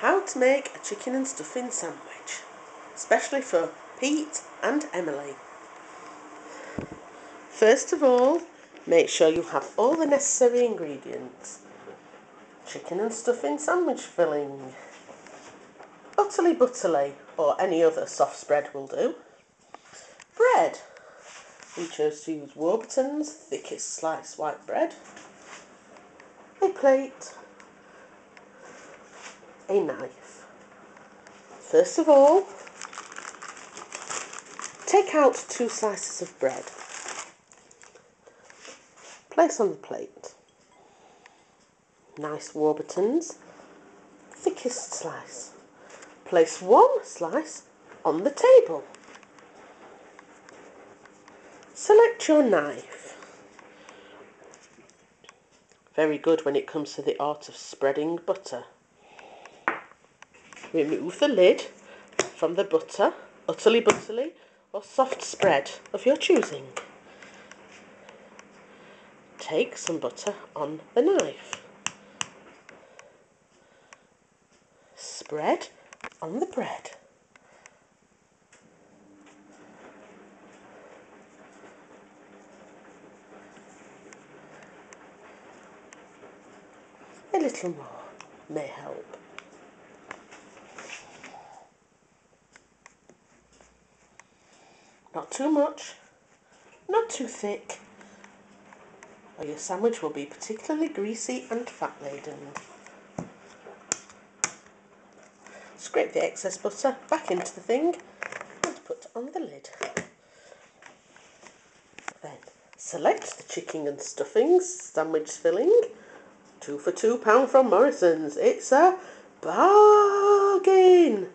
How to make a chicken and stuffing sandwich, especially for Pete and Emily. First of all, make sure you have all the necessary ingredients. Chicken and stuffing sandwich filling, utterly butterly or any other soft spread will do. Bread, we chose to use Warburton's thickest sliced white bread. A plate, a knife. First of all, take out two slices of bread. Place on the plate. Nice Warburton's, thickest slice. Place one slice on the table. Select your knife. Very good when it comes to the art of spreading butter. Remove the lid from the butter, utterly butterly or soft spread of your choosing. Take some butter on the knife. Spread on the bread. A little more may help. Not too much, not too thick, or your sandwich will be particularly greasy and fat laden. Scrape the excess butter back into the thing and put on the lid. Then select the chicken and stuffings sandwich filling. Two for two pound from Morrison's. It's a bargain.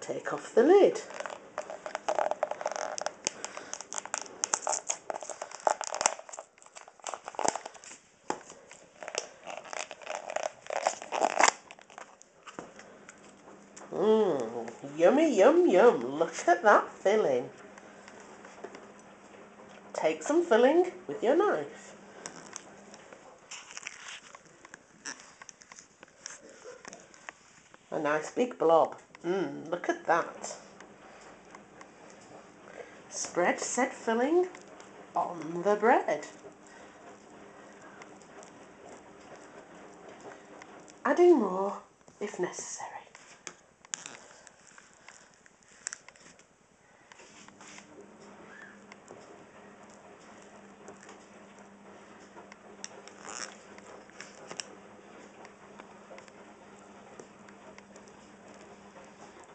Take off the lid. Mmm, yummy, yum, yum. Look at that filling. Take some filling with your knife. A nice big blob. Mmm, look at that. Spread said filling on the bread. Adding more if necessary.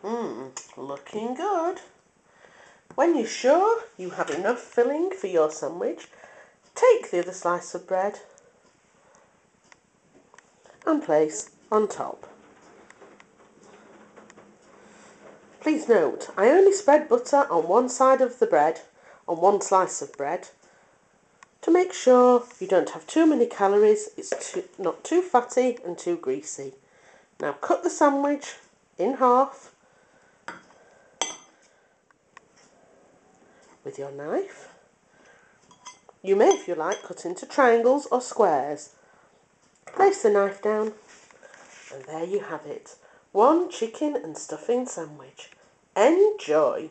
Mmm, looking good. When you're sure you have enough filling for your sandwich, take the other slice of bread and place on top. Please note, I only spread butter on one side of the bread, on one slice of bread, to make sure you don't have too many calories, it's too, not too fatty and too greasy. Now cut the sandwich in half with your knife. You may, if you like, cut into triangles or squares. Place the knife down and there you have it. One chicken and stuffing sandwich. Enjoy!